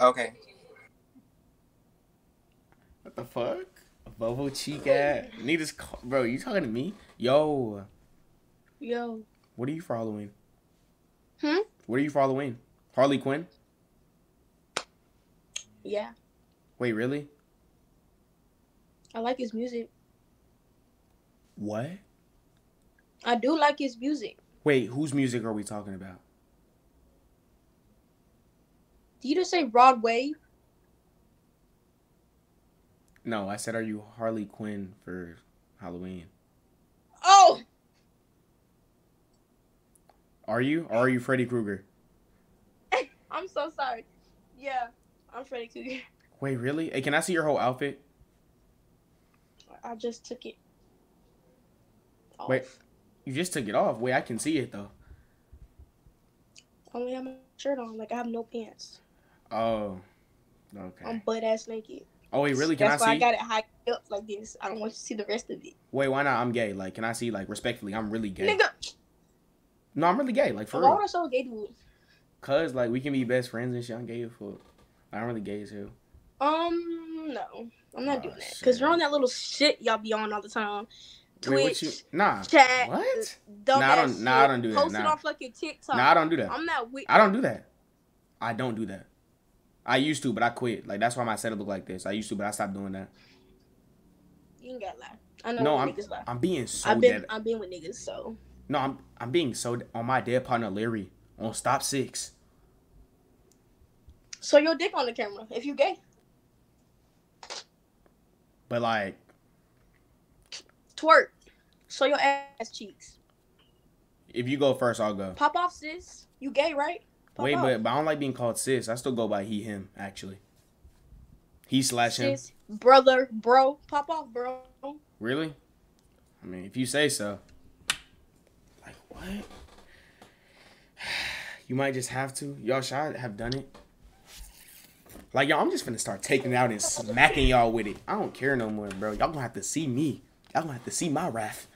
Okay. What the fuck? Bobo cheek ass. Need this, ca- bro. You talking to me? Yo, Yo. what are you following? Halloween? Hmm? What are you following? Harley Quinn? Yeah. Wait, really? I like his music. What? I do like his music. Wait, whose music are we talking about? Did you just say Rod Wave? No, I said, are you Harley Quinn for Halloween? Oh! Are you? Or are you Freddy Krueger? I'm so sorry. Yeah. I'm Freddy Krueger. Wait, really? Hey, can I see your whole outfit? I just took it. Off. Wait. You just took it off. Wait, I can see it though. I only have my shirt on. Like, I have no pants. Oh. Okay. I'm butt ass naked. Oh wait, really? Can That's I why? I got it high up like this. I don't want you to see the rest of it. Wait, why not? I'm gay. Like, can I see? Like, respectfully, I'm really gay. Nigga, No, I'm really gay. Like, for why real. would I show a gay dude? Cause like we can be best friends and shit. I'm gay as fuck. I'm really gay as hell. Um, no. I'm not Oh, doing that. Because you're on that little shit y'all be on all the time. Twitch, Wait, you? Nah. chat, What? Nah, I don't- nah, I don't do that, Post it nah. on fucking TikTok. Nah, I don't do that. I'm not with I don't do that. I don't do that. I used to, but I quit. Like that's why my setup look like this. I used to, but I stopped doing that. You ain't gotta lie. I know No, I'm niggas lie. I'm being so I've been dead. I've been with niggas, so No, I'm I'm being so on my dead partner Larry on stop six. so your dick on the camera if you gay. But like, Twerk. Show your ass cheeks. if you go first, I'll go. Pop off, sis. You gay, right? Pop Wait, but but I don't like being called sis. I still go by he him actually. He slash him. sis, brother, bro. Pop off, bro. Really? I mean, if you say so. Like what? You might just have to. Y'all should I have done it. Like y'all, I'm just gonna start taking it out and smacking y'all with it. I don't care no more, bro. Y'all gonna have to see me. Y'all gonna have to see my wrath.